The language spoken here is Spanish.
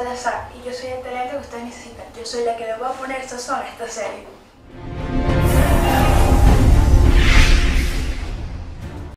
Salazar y yo soy el talento que ustedes necesitan. Yo soy la que le voy a poner sazón a esta serie.